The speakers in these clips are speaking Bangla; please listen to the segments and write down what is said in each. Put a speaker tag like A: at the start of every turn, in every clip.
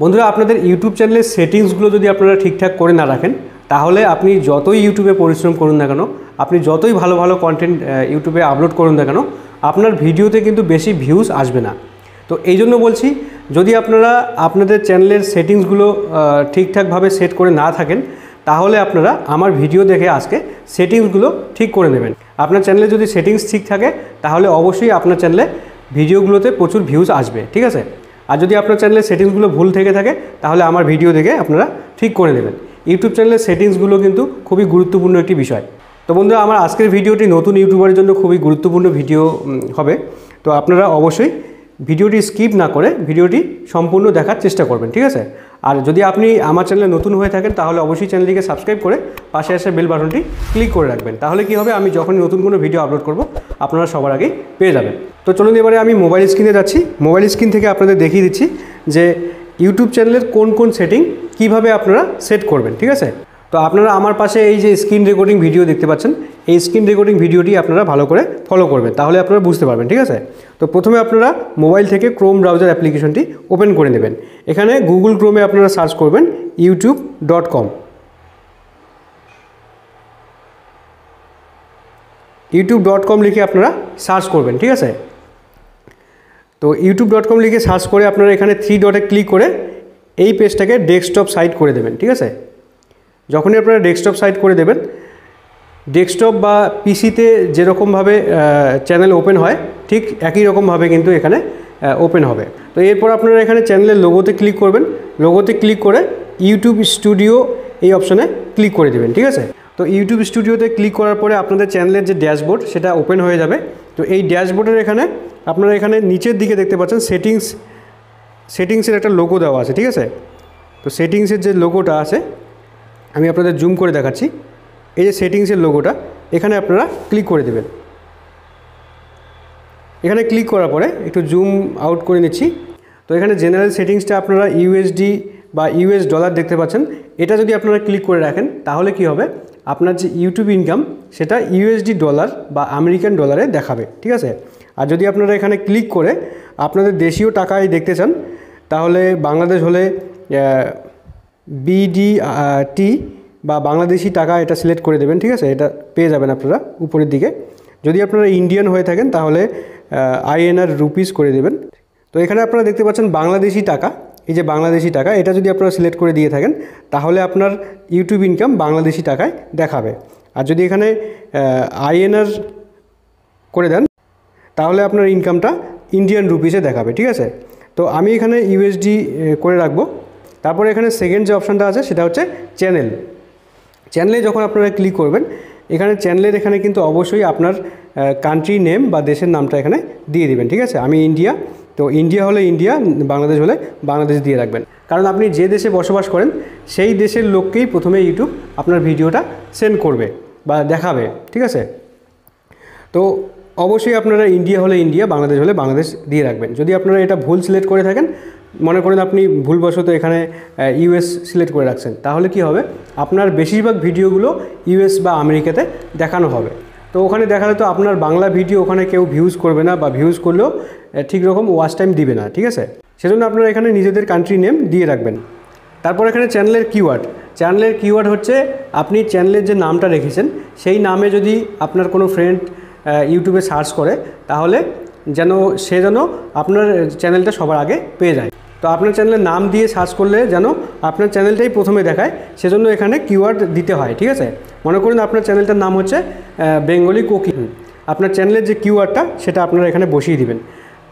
A: বন্ধুরা, আপনাদের ইউটিউব চ্যানেলের সেটিংসগুলো যদি আপনারা ঠিকঠাক করে না রাখেন, তাহলে আপনি যতই ইউটিউবে পরিশ্রম করুন না কেন, আপনি যতই ভালো ভালো কন্টেন্ট ইউটিউবে আপলোড করুন না কেন, আপনার ভিডিওতে কিন্তু বেশি ভিউজ আসবে না। তো এই জন্য বলছি, যদি আপনারা আপনাদের চ্যানেলের সেটিংসগুলো ঠিকঠাকভাবে সেট করে না থাকেন, তাহলে আপনারা আমার ভিডিও দেখে আজকে সেটিংসগুলো ঠিক করে নেবেন। আপনার চ্যানেলে যদি সেটিংস ঠিক থাকে, তাহলে অবশ্যই আপনার চ্যানেলে ভিডিওগুলোতে প্রচুর ভিউজ আসবে, ঠিক আছে? আর যদি আপনার চ্যানেলের সেটিংসগুলো ভুল থেকে থাকে, তাহলে আমার ভিডিও দেখে আপনারা ঠিক করে নেবেন। ইউটিউব চ্যানেলের সেটিংসগুলো কিন্তু খুবই গুরুত্বপূর্ণ একটি বিষয়। তো বন্ধুরা, আমার আজকের ভিডিওটি নতুন ইউটিউবারের জন্য খুবই গুরুত্বপূর্ণ ভিডিও হবে। তো আপনারা অবশ্যই ভিডিওটি স্কিপ না করে ভিডিওটি সম্পূর্ণ দেখার চেষ্টা করবেন, ঠিক আছে? আর যদি আপনি আমার চ্যানেলে নতুন হয়ে থাকেন, তাহলে অবশ্যই চ্যানেলটিকে সাবস্ক্রাইব করে পাশে এসে বেল বাটনটি ক্লিক করে রাখবেন। তাহলে কি হবে? আমি যখনই নতুন কোনো ভিডিও আপলোড করব, আপনারা সবার আগেই পেয়ে যাবেন। তো চলুন এবারে আমি মোবাইল স্ক্রিনে যাচ্ছি। মোবাইল স্ক্রিন থেকে আপনাদের দেখিয়ে দিচ্ছি যে ইউটিউব চ্যানেলের কোন কোন সেটিং কীভাবে আপনারা সেট করবেন, ঠিক আছে? তো আপনারা আমার পাশে এই যে স্ক্রিন রেকর্ডিং ভিডিও দেখতে পাচ্ছেন, এই স্ক্রিন রেকর্ডিং ভিডিওটি আপনারা ভালো করে ফলো করবেন, তাহলে আপনারা বুঝতে পারবেন, ঠিক আছে? তো প্রথমে আপনারা মোবাইল থেকে ক্রোম ব্রাউজার অ্যাপ্লিকেশনটি ওপেন করে নেবেন। এখানে গুগল ক্রোমে আপনারা সার্চ করবেন YouTube dot com YouTube dot com লিখে আপনারা সার্চ করবেন, ঠিক আছে? তো ইউটিউব ডট কম লিখে সার্চ করে আপনারা এখানে থ্রি ডটে ক্লিক করে এই পেজটাকে ডেস্কটপ সাইট করে দেবেন, ঠিক আছে? যখনই আপনারা ডেস্কটপ সাইট করে দেবেন, ডেস্কটপ বা পিসিতে যেরকমভাবে চ্যানেল ওপেন হয়, ঠিক একই রকমভাবে কিন্তু এখানে ওপেন হবে। তো এরপর আপনারা এখানে চ্যানেলের লোগোতে ক্লিক করবেন। লোগোতে ক্লিক করে ইউটিউব স্টুডিও এই অপশানে ক্লিক করে দেবেন, ঠিক আছে? তো ইউটিউব স্টুডিওতে ক্লিক করার পরে আপনাদের চ্যানেলের যে ড্যাশবোর্ড, সেটা ওপেন হয়ে যাবে। তো এই ড্যাশবোর্ডের এখানে আপনারা এখানে নিচের দিকে দেখতে পাচ্ছেন সেটিংস, সেটিংসের একটা লোগো দেওয়া আছে, ঠিক আছে? তো সেটিংসের যে লোগোটা আছে আমি আপনাদের জুম করে দেখাচ্ছি। এই যে সেটিংসের লোগোটা এখানে আপনারা ক্লিক করে দেবেন। এখানে ক্লিক করার পরে একটু জুম আউট করে নিচ্ছি। তো এখানে জেনারেল সেটিংসটা আপনারা ইউএসডি বা ইউএস ডলার দেখতে পাচ্ছেন। এটা যদি আপনারা ক্লিক করে রাখেন, তাহলে কি হবে? আপনার যে ইউটিউব ইনকাম সেটা ইউএসডি ডলার বা আমেরিকান ডলারে দেখাবে, ঠিক আছে? আর যদি আপনারা এখানে ক্লিক করে আপনাদের দেশীয় টাকায় দেখতে চান, তাহলে বাংলাদেশ হলে বিডি টি বা বাংলাদেশি টাকা এটা সিলেক্ট করে দেবেন, ঠিক আছে? এটা পেয়ে যাবেন আপনারা উপরের দিকে। যদি আপনারা ইন্ডিয়ান হয়ে থাকেন, তাহলে আইএনআর রুপিস করে দেবেন। তো এখানে আপনারা দেখতে পাচ্ছেন বাংলাদেশি টাকা। এই যে বাংলাদেশি টাকা, এটা যদি আপনারা সিলেক্ট করে দিয়ে থাকেন, তাহলে আপনার ইউটিউব ইনকাম বাংলাদেশি টাকায় দেখাবে। আর যদি এখানে আইএনআর করে দেন, তাহলে আপনার ইনকামটা ইন্ডিয়ান রুপিসে দেখাবে, ঠিক আছে? তো আমি এখানে ইউএসডি করে রাখব। তারপরে এখানে সেকেন্ড যে অপশানটা আছে, সেটা হচ্ছে চ্যানেল চ্যানেলে যখন আপনারা ক্লিক করবেন, এখানে চ্যানেলের এখানে কিন্তু অবশ্যই আপনার কান্ট্রি নেম বা দেশের নামটা এখানে দিয়ে দিবেন, ঠিক আছে? আমি ইন্ডিয়া তো ইন্ডিয়া হলে ইন্ডিয়া বাংলাদেশ হলে বাংলাদেশ দিয়ে রাখবেন। কারণ আপনি যে দেশে বসবাস করেন, সেই দেশের লোককেই প্রথমে ইউটিউব আপনার ভিডিওটা সেন্ড করবে বা দেখাবে, ঠিক আছে? তো অবশ্যই আপনারা ইন্ডিয়া হলে ইন্ডিয়া বাংলাদেশ হলে বাংলাদেশ দিয়ে রাখবেন। যদি আপনারা এটা ভুল সিলেক্ট করে থাকেন মনে করেন আপনি ভুলবশত এখানে ইউএস সিলেক্ট করে রাখছেন, তাহলে কি হবে? আপনার বেশিরভাগ ভিডিওগুলো ইউএস বা আমেরিকাতে দেখানো হবে। তো ওখানে দেখালে তো আপনার বাংলা ভিডিও ওখানে কেউ ভিউজ করবে না বা ভিউজ করলেও ঠিক রকম ওয়াচ টাইম দিবে না, ঠিক আছে? সেজন্য আপনারা এখানে নিজেদের কান্ট্রি নেম দিয়ে রাখবেন। তারপর এখানে চ্যানেলের কিওয়ার্ড চ্যানেলের কিওয়ার্ড হচ্ছে, আপনি চ্যানেলের যে নামটা রেখেছেন, সেই নামে যদি আপনার কোনো ফ্রেন্ড ইউটিউবে সার্চ করে, তাহলে যেন, সে যেন আপনার চ্যানেলটা সবার আগে পেয়ে যায়। তো আপনার চ্যানেলের নাম দিয়ে সার্চ করলে যেন আপনার চ্যানেলটাই প্রথমে দেখায়, সেজন্য এখানে কিওয়ার্ড দিতে হয়, ঠিক আছে? মনে করুন আপনার চ্যানেলটার নাম হচ্ছে বেঙ্গলি কুকিং আপনার চ্যানেলের যে কিওয়ার্ডটা সেটা আপনারা এখানে বসিয়ে দিবেন,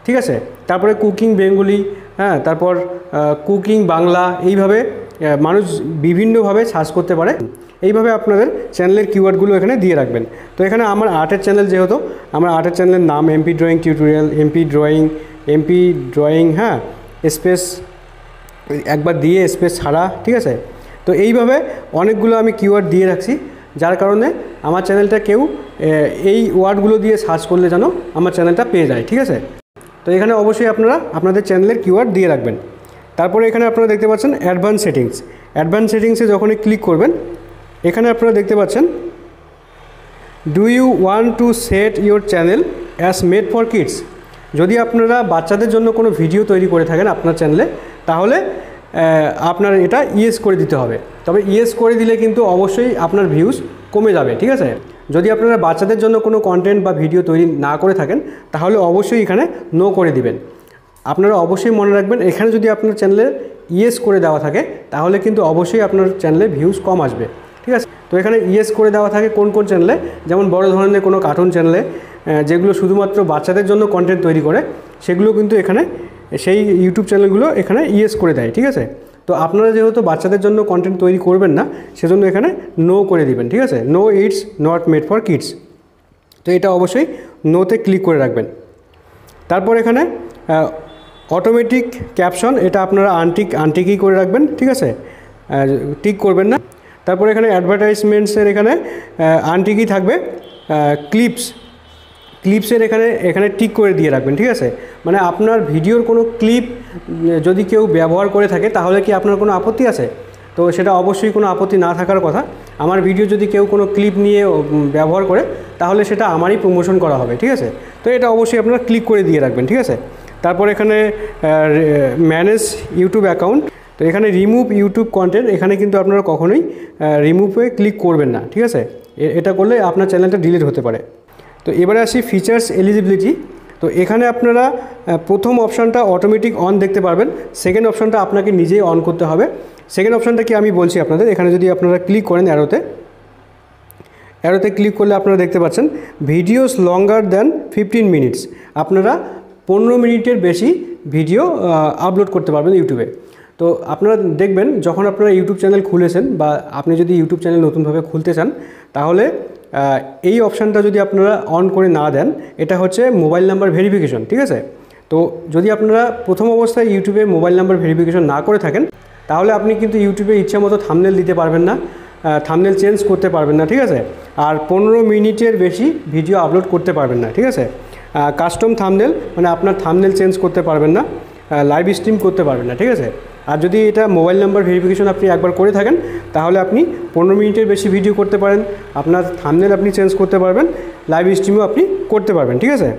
A: ঠিক আছে? তারপরে কুকিং বেঙ্গলি হ্যাঁ তারপর কুকিং বাংলা, এইভাবে মানুষ বিভিন্নভাবে সার্চ করতে পারে। এইভাবে আপনাদের চ্যানেলের কিওয়ার্ডগুলো এখানে দিয়ে রাখবেন। তো এখানে আমার আর্টের চ্যানেল যেহেতু, আমার আর্টের চ্যানেলের নাম MP drawing tutorial MP drawing MP drawing হ্যাঁ স্পেস একবার দিয়ে স্পেস ছাড়া, ঠিক আছে? তো এইভাবে অনেকগুলো আমি কিওয়ার্ড দিয়ে রাখছি, যার কারণে আমার চ্যানেলটা কেউ এই ওয়ার্ডগুলো দিয়ে সার্চ করলে যেন আমার চ্যানেলটা পেয়ে যায়, ঠিক আছে? তো এখানে অবশ্যই আপনারা আপনাদের চ্যানেলের কিওয়ার্ড দিয়ে রাখবেন। তারপরে এখানে আপনারা দেখতে পাচ্ছেন অ্যাডভান্স সেটিংস অ্যাডভান্স সেটিংসে যখনই ক্লিক করবেন, এখানে আপনারা দেখতে পাচ্ছেন do you want to set your channel as made for kids যদি আপনারা বাচ্চাদের জন্য কোনো ভিডিও তৈরি করে থাকেন আপনার চ্যানেলে, তাহলে আপনার এটা ইয়েস করে দিতে হবে। তবে ইয়েস করে দিলে কিন্তু অবশ্যই আপনার ভিউজ কমে যাবে, ঠিক আছে? যদি আপনারা বাচ্চাদের জন্য কোনো কন্টেন্ট বা ভিডিও তৈরি না করে থাকেন, তাহলে অবশ্যই এখানে নো করে দিবেন। আপনারা অবশ্যই মনে রাখবেন, এখানে যদি আপনার চ্যানেলে ইয়েস করে দেওয়া থাকে, তাহলে কিন্তু অবশ্যই আপনার চ্যানেলে ভিউজ কম আসবে, ঠিক আছে? তো এখানে ইয়েস করে দেওয়া থাকে কোন কোন চ্যানেলে? যেমন বড় ধরনের কোনো কার্টুন চ্যানেলে যেগুলো শুধুমাত্র বাচ্চাদের জন্য কন্টেন্ট তৈরি করে, সেগুলো কিন্তু এখানে, সেই ইউটিউব চ্যানেলগুলো এখানে ইয়েস করে দেয়, ঠিক আছে? তো আপনারা যেহেতু বাচ্চাদের জন্য কন্টেন্ট তৈরি করবেন না, সেজন্য এখানে নো করে দিবেন, ঠিক আছে? No it's not made for kids তো এটা অবশ্যই নোতে ক্লিক করে রাখবেন। তারপর এখানে অটোমেটিক ক্যাপশন এটা আপনারা আনটিক আনটিকই করে রাখবেন, ঠিক আছে? টিক করবেন না। তারপর এখানে অ্যাডভার্টাইজমেন্টসের এখানে আনটিকই থাকবে ক্লিপস ক্লিপসের এখানে এখানে টিক করে দিয়ে রাখবেন, ঠিক আছে? মানে আপনার ভিডিওর কোনো ক্লিপ যদি কেউ ব্যবহার করে থাকে, তাহলে কি আপনার কোনো আপত্তি আছে? তো সেটা অবশ্যই কোনো আপত্তি না থাকার কথা। আমার ভিডিও যদি কেউ কোনো ক্লিপ নিয়ে ব্যবহার করে, তাহলে সেটা আমারই প্রমোশন করা হবে, ঠিক আছে? তো এটা অবশ্যই আপনারা ক্লিক করে দিয়ে রাখবেন, ঠিক আছে? তারপর এখানে ম্যানেজ ইউটিউব অ্যাকাউন্ট তো এখানে রিমুভ ইউটিউব কন্টেন্ট এখানে কিন্তু আপনারা কখনোই রিমুভে ক্লিক করবেন না, ঠিক আছে? এটা করলে আপনার চ্যানেলটা ডিলিট হতে পারে। তো এবারে আসি ফিচার্স এলিজিবিলিটি তো এখানে আপনারা প্রথম অপশানটা অটোমেটিক অন দেখতে পারবেন। সেকেন্ড অপশানটা আপনাকে নিজেই অন করতে হবে। সেকেন্ড অপশানটা কি আমি বলছি আপনাদের? এখানে যদি আপনারা ক্লিক করেন অ্যারোতে অ্যারোতে ক্লিক করলে আপনারা দেখতে পাচ্ছেন videos longer than fifteen minutes আপনারা পনেরো মিনিটের বেশি ভিডিও আপলোড করতে পারবেন ইউটিউবে। তো আপনারা দেখবেন, যখন আপনারা ইউটিউব চ্যানেল খুলেছেন বা আপনি যদি ইউটিউব চ্যানেল নতুনভাবে খুলতে চান, তাহলে এই অপশানটা যদি আপনারা অন করে না দেন, এটা হচ্ছে মোবাইল নাম্বার ভেরিফিকেশন ঠিক আছে? তো যদি আপনারা প্রথম অবস্থায় ইউটিউবে মোবাইল নাম্বার ভেরিফিকেশন না করে থাকেন, তাহলে আপনি কিন্তু ইউটিউবে ইচ্ছা মতো থামনেল দিতে পারবেন না থামনেল চেঞ্জ করতে পারবেন না, ঠিক আছে? আর পনেরো মিনিটের বেশি ভিডিও আপলোড করতে পারবেন না, ঠিক আছে? কাস্টম থামনেল মানে আপনার থামনেল চেঞ্জ করতে পারবেন না। লাইভ স্ট্রিম করতে পারবেন না, ঠিক আছে? আর যদি এটা মোবাইল নাম্বার ভেরিফিকেশন আপনি একবার করে থাকেন, তাহলে আপনি পনেরো মিনিটের বেশি ভিডিও করতে পারেন, আপনার থামনেল আপনি চেঞ্জ করতে পারবেন লাইভ স্ট্রিমও আপনি করতে পারবেন, ঠিক আছে?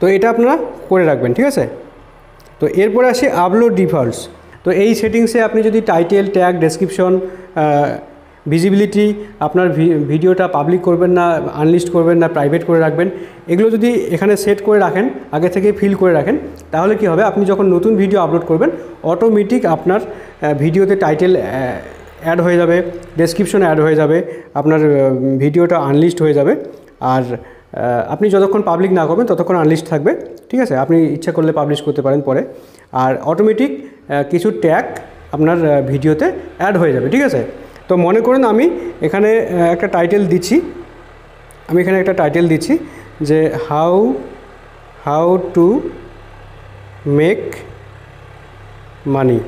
A: তো এটা আপনারা করে রাখবেন, ঠিক আছে? তো এরপরে আসি আপলোড ডিফল্টস তো এই সেটিংসে আপনি যদি টাইটেল ট্যাগ ডেসক্রিপশন ভিজিবিলিটি আপনার ভিডিওটা পাবলিক করবেন না আনলিস্ট করবেন না প্রাইভেট করে রাখবেন, এগুলো যদি এখানে সেট করে রাখেন, আগে থেকে ফিল করে রাখেন, তাহলে কি হবে? আপনি যখন নতুন ভিডিও আপলোড করবেন অটোমেটিক আপনার ভিডিওতে টাইটেল অ্যাড হয়ে যাবে ডেসক্রিপশন অ্যাড হয়ে যাবে, আপনার ভিডিওটা আনলিস্ট হয়ে যাবে, আর আপনি যতক্ষণ পাবলিক না করবেন, ততক্ষণ আনলিস্ট থাকবে, ঠিক আছে? আপনি ইচ্ছা করলে পাবলিশ করতে পারেন পরে, আর অটোমেটিক কিছু ট্যাগ আপনার ভিডিওতে অ্যাড হয়ে যাবে, ঠিক আছে? তো মনে করুন আমি এখানে একটা টাইটেল দিচ্ছি। আমি এখানে একটা টাইটেল দিচ্ছি যে how how to make money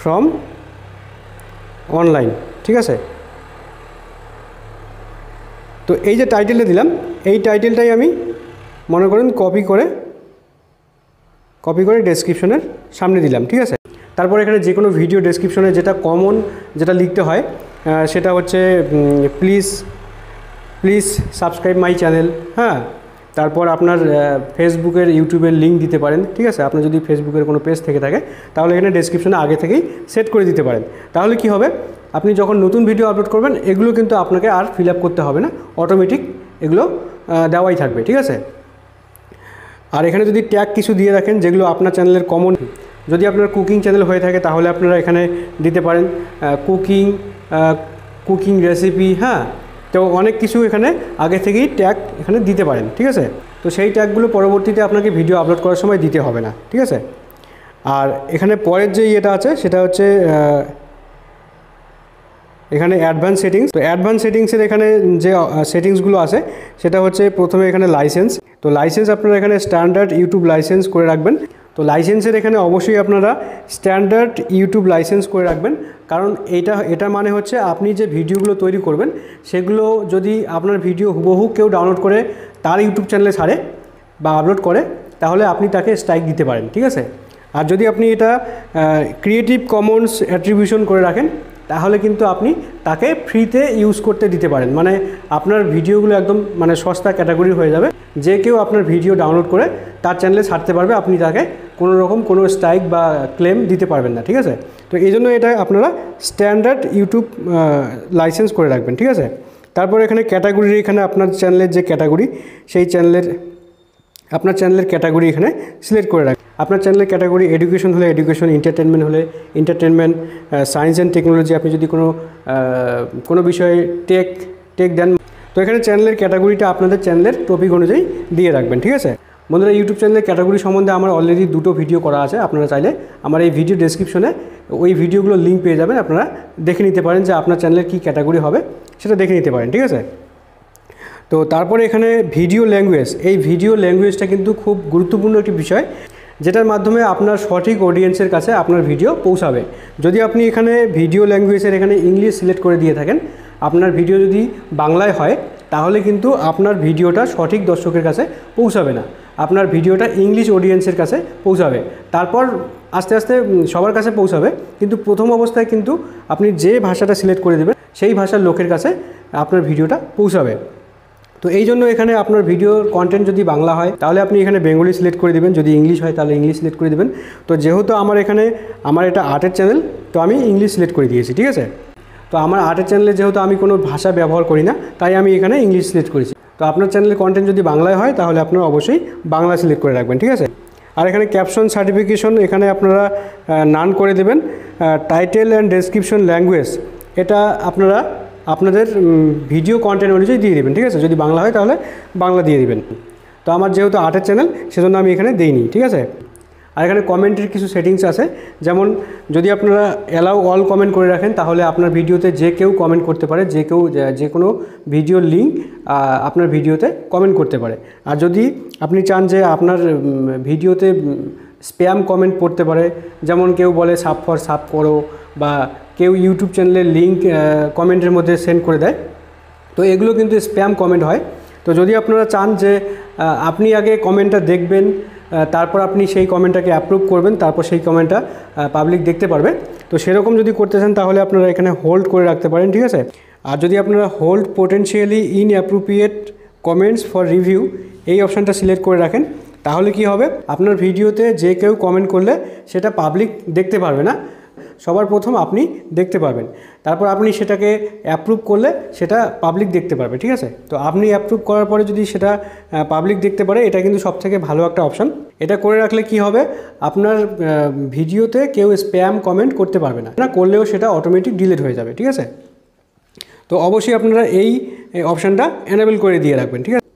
A: from online ঠিক আছে? তো এই যে টাইটেলটা দিলাম, এই টাইটেলটাই আমি মনে করেন কপি করে কপি করে ডেসক্রিপশনের সামনে দিলাম, ঠিক আছে? তারপর এখানে যে কোনো ভিডিও ডেসক্রিপশনে যেটা কমন যেটা লিখতে হয় সেটা হচ্ছে please please subscribe my channel হ্যাঁ? তারপর আপনার ফেসবুকের ইউটিউবের লিঙ্ক দিতে পারেন, ঠিক আছে? আপনার যদি ফেসবুকের কোনো পেজ থেকে থাকে, তাহলে এখানে ডেসক্রিপশনে আগে থেকেই সেট করে দিতে পারেন। তাহলে কি হবে? আপনি যখন নতুন ভিডিও আপলোড করবেন, এগুলো কিন্তু আপনাকে আর ফিল করতে হবে না। অটোমেটিক এগুলো দেওয়াই থাকবে, ঠিক আছে? আর এখানে যদি ট্যাগ কিছু দিয়ে রাখেন, যেগুলো আপনার চ্যানেলের কমন যদি আপনার কুকিং চ্যানেল হয়ে থাকে, তাহলে আপনারা এখানে দিতে পারেন কুকিং কুকিং রেসিপি হ্যাঁ? তো অনেক কিছু এখানে আগে থেকেই ট্যাগ এখানে দিতে পারেন, ঠিক আছে? তো সেই ট্যাগগুলো পরবর্তীতে আপনাকে ভিডিও আপলোড করার সময় দিতে হবে না, ঠিক আছে? আর এখানে পরের যে ইয়েটা আছে, সেটা হচ্ছে এখানে অ্যাডভান্স সেটিংস তো অ্যাডভান্স সেটিংসের এখানে যে সেটিংসগুলো আছে, সেটা হচ্ছে প্রথমে এখানে লাইসেন্স তো লাইসেন্স আপনারা এখানে স্ট্যান্ডার্ড ইউটিউব লাইসেন্স করে রাখবেন। তো লাইসেন্সের এখানে অবশ্যই আপনারা স্ট্যান্ডার্ড ইউটিউব লাইসেন্স করে রাখবেন। কারণ এটা এটা মানে হচ্ছে আপনি যে ভিডিওগুলো তৈরি করবেন, সেগুলো যদি আপনার ভিডিও হুবহু কেউ ডাউনলোড করে, তার ইউটিউব চ্যানেলে ছাড়ে বা আপলোড করে, তাহলে আপনি তাকে স্ট্রাইক দিতে পারেন, ঠিক আছে? আর যদি আপনি এটা ক্রিয়েটিভ কমন্স অ্যাট্রিবিউশন করে রাখেন, তাহলে কিন্তু আপনি তাকে ফ্রিতে ইউজ করতে দিতে পারেন। মানে আপনার ভিডিওগুলো একদম মানে সস্তা ক্যাটাগরি হয়ে যাবে। যে কেউ আপনার ভিডিও ডাউনলোড করে, তার চ্যানেলে ছাড়তে পারবে, আপনি তাকে কোনো রকম কোনো স্ট্রাইক বা ক্লেম দিতে পারবেন না, ঠিক আছে? তো এই জন্য এটা আপনারা স্ট্যান্ডার্ড ইউটিউব লাইসেন্স করে রাখবেন, ঠিক আছে? তারপর এখানে ক্যাটাগরির এখানে আপনার চ্যানেলের যে ক্যাটাগরি সেই চ্যানেলের আপনার চ্যানেলের ক্যাটাগরি এখানে সিলেক্ট করে রাখবেন। আপনার চ্যানেলের ক্যাটাগরি এডুকেশন হলে এডুকেশন এন্টারটেনমেন্ট হলে এন্টারটেনমেন্ট সায়েন্স অ্যান্ড টেকনোলজি আপনি যদি কোনো কোনো বিষয়ে টেক টেক দেন, তো এখানে চ্যানেলের ক্যাটাগরিটা আপনাদের চ্যানেলের টপিক অনুযায়ী দিয়ে রাখবেন, ঠিক আছে? বন্ধুরা ইউটিউব চ্যানেলের ক্যাটাগরি সম্বন্ধে আমার অলরেডি দুটো ভিডিও করা আছে, আপনারা চাইলে আমার এই ভিডিও ডেসক্রিপশনে ওই ভিডিওগুলোর লিঙ্ক পেয়ে যাবেন, আপনারা দেখে নিতে পারেন যে আপনার চ্যানেলের কী ক্যাটাগরি হবে, সেটা দেখে নিতে পারেন, ঠিক আছে? তো তারপরে এখানে ভিডিও ল্যাঙ্গুয়েজ এই ভিডিও ল্যাঙ্গুয়েজটা কিন্তু খুব গুরুত্বপূর্ণ একটি বিষয়, যেটার মাধ্যমে আপনার সঠিক অডিয়েন্সের কাছে আপনার ভিডিও পৌঁছাবে। যদি আপনি এখানে ভিডিও ল্যাঙ্গুয়েজের এখানে ইংলিশ সিলেক্ট করে দিয়ে থাকেন, আপনার ভিডিও যদি বাংলায় হয়, তাহলে কিন্তু আপনার ভিডিওটা সঠিক দর্শকের কাছে পৌঁছাবে না। আপনার ভিডিওটা ইংলিশ অডিয়েন্সের কাছে পৌঁছাবে। তারপর আস্তে আস্তে সবার কাছে পৌঁছাবে। কিন্তু প্রথম অবস্থায় কিন্তু আপনি যে ভাষাটা সিলেক্ট করে দেবেন, সেই ভাষার লোকের কাছে আপনার ভিডিওটা পৌঁছাবে। তো এই জন্য এখানে আপনার ভিডিওর কন্টেন্ট যদি বাংলা হয়, তাহলে আপনি এখানে বেঙ্গলি সিলেক্ট করে দেবেন। যদি ইংলিশ হয়, তাহলে ইংলিশ সিলেক্ট করে দেবেন। তো যেহেতু আমার এখানে, আমার এটা আর্টের চ্যানেল তো আমি ইংলিশ সিলেক্ট করে দিয়েছি, ঠিক আছে? তো আমার আর্টের চ্যানেলে যেহেতু আমি কোনো ভাষা ব্যবহার করি না, তাই আমি এখানে ইংলিশ সিলেক্ট করেছি। তো আপনার চ্যানেলের কন্টেন্ট যদি বাংলায় হয়, তাহলে আপনারা অবশ্যই বাংলা সিলেক্ট করে রাখবেন, ঠিক আছে? আর এখানে ক্যাপশন সার্টিফিকেশন এখানে আপনারা নান করে দেবেন। টাইটেল অ্যান্ড ডেসক্রিপশন ল্যাঙ্গুয়েজ এটা আপনারা আপনাদের ভিডিও কন্টেন্ট অনুযায়ী দিয়ে দেবেন, ঠিক আছে? যদি বাংলা হয়, তাহলে বাংলা দিয়ে দেবেন। তো আমার যেহেতু আর্টের চ্যানেল সেজন্য আমি এখানে দিইনি, ঠিক আছে? আর এখানে কমেন্টের কিছু সেটিংস আছে। যেমন, যদি আপনারা অ্যালাউ অল কমেন্ট করে রাখেন, তাহলে আপনার ভিডিওতে যে কেউ কমেন্ট করতে পারে, যে কেউ, যে- কোনো ভিডিওর লিঙ্ক আপনার ভিডিওতে কমেন্ট করতে পারে। আর যদি আপনি চান যে আপনার ভিডিওতে স্প্যাম কমেন্ট পড়তে পারে, যেমন কেউ বলে সাপ ফর সাপ করো, বা কেউ ইউটিউব চ্যানেলের লিঙ্ক কমেন্টের মধ্যে সেন্ড করে দেয়, তো এগুলো কিন্তু স্প্যাম কমেন্ট হয়। তো যদি আপনারা চান যে আপনি আগে কমেন্টটা দেখবেন তারপর আপনি সেই কমেন্টটাকে অ্যাপ্রুভ করবেন, তারপর সেই কমেন্টটা পাবলিক দেখতে পারবে। তো সেরকম যদি করতে চান, তাহলে আপনারা এখানে হোল্ড করে রাখতে পারেন, ঠিক আছে? আর যদি আপনারা hold potentially inappropriate comments for review এই অপশানটা সিলেক্ট করে রাখেন, তাহলে কি হবে? আপনার ভিডিওতে যে কেউ কমেন্ট করলে, সেটা পাবলিক দেখতে পারবে না। সবার প্রথম আপনি দেখতে পারবেন। তারপর আপনি সেটাকে অ্যাপ্রুভ করলে সেটা পাবলিক দেখতে পারবে, ঠিক আছে? তো আপনি অ্যাপ্রুভ করার পরে যদি সেটা পাবলিক দেখতে পারে, এটা কিন্তু সবথেকে ভালো একটা অপশান এটা করে রাখলে কি হবে? আপনার ভিডিওতে কেউ স্প্যাম কমেন্ট করতে পারবে না। না করলেও সেটা অটোমেটিক ডিলিট হয়ে যাবে, ঠিক আছে? তো অবশ্যই আপনারা এই অপশানটা এনেবল করে দিয়ে রাখবেন, ঠিক আছে?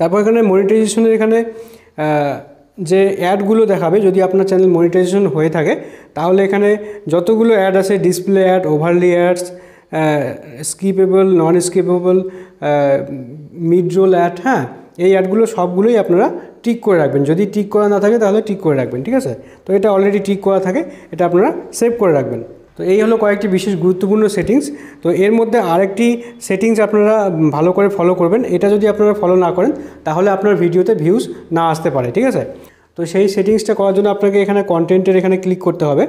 A: তারপর এখানে মনিটাইজেশনের এখানে যে অ্যাডগুলো দেখাবে, যদি আপনার চ্যানেল মনিটাইজেশন হয়ে থাকে, তাহলে এখানে যতগুলো অ্যাড আছে display ad overlay ads skippable non skippable mid roll ad হ্যাঁ এই অ্যাডগুলো সবগুলোই আপনারা টিক করে রাখবেন। যদি টিক করা না থাকে, তাহলে টিক করে রাখবেন, ঠিক আছে? তো এটা অলরেডি টিক করা থাকে, এটা আপনারা সেভ করে রাখবেন। তো এই হলো কয়েকটি বিশেষ গুরুত্বপূর্ণ সেটিংস তো এর মধ্যে আরেকটি সেটিংস আপনারা ভালো করে ফলো করবেন। এটা যদি আপনারা ফলো না করেন, তাহলে আপনার ভিডিওতে ভিউজ না আসতে পারে, ঠিক আছে? তো সেই সেটিংসটা করার জন্য আপনাকে এখানে কন্টেন্টের এখানে ক্লিক করতে হবে,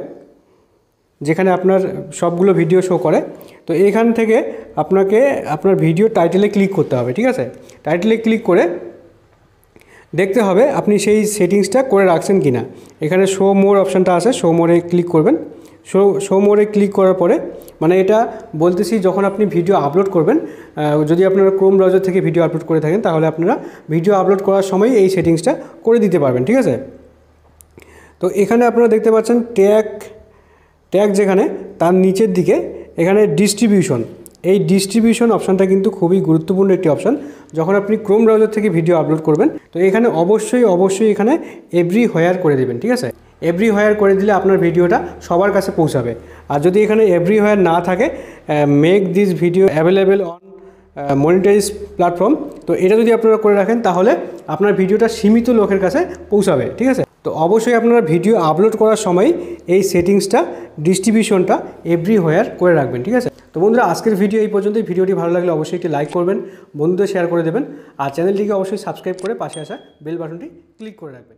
A: যেখানে আপনার সবগুলো ভিডিও শো করে। তো এখান থেকে আপনাকে আপনার ভিডিও টাইটেলে ক্লিক করতে হবে, ঠিক আছে? টাইটেলে ক্লিক করে দেখতে হবে আপনি সেই সেটিংসটা করে রাখছেন কি না এখানে শো মোর অপশানটা আছে শো মোরে ক্লিক করবেন। শো শো মোড়ে ক্লিক করার পরে মানে এটা বলতেছি যখন আপনি ভিডিও আপলোড করবেন যদি আপনারা ক্রোম ব্রাউজার থেকে ভিডিও আপলোড করে থাকেন, তাহলে আপনারা ভিডিও আপলোড করার সময় এই সেটিংসটা করে দিতে পারবেন, ঠিক আছে? তো এখানে আপনারা দেখতে পাচ্ছেন ট্যাগ ট্যাগ যেখানে, তার নিচের দিকে এখানে ডিস্ট্রিবিউশন এই ডিস্ট্রিবিউশন অপশানটা কিন্তু খুবই গুরুত্বপূর্ণ একটি অপশান যখন আপনি ক্রোম ব্রাউজার থেকে ভিডিও আপলোড করবেন, তো এখানে অবশ্যই অবশ্যই এখানে এভরি হোয়ার করে দেবেন, ঠিক আছে? এভরি হোয়ার করে দিলে আপনার ভিডিওটা সবার কাছে পৌঁছাবে। আর যদি এখানে এভরি হোয়ার না থাকে make this video available on monetize platform তো এটা যদি আপনারা করে রাখেন, তাহলে আপনার ভিডিওটা সীমিত লোকের কাছে পৌঁছাবে, ঠিক আছে? তো অবশ্যই আপনারা ভিডিও আপলোড করার সময় এই সেটিংসটা ডিস্ট্রিবিউশনটা এভরি হোয়ার করে রাখবেন, ঠিক আছে? তো বন্ধুরা, আজকের ভিডিও এই পর্যন্তই। ভিডিওটি ভালো লাগলে অবশ্যই একটি লাইক করবেন, বন্ধুদের শেয়ার করে দেবেন, আর চ্যানেলটিকে অবশ্যই সাবস্ক্রাইব করে পাশে আসা বেল বাটনটি ক্লিক করে রাখবেন।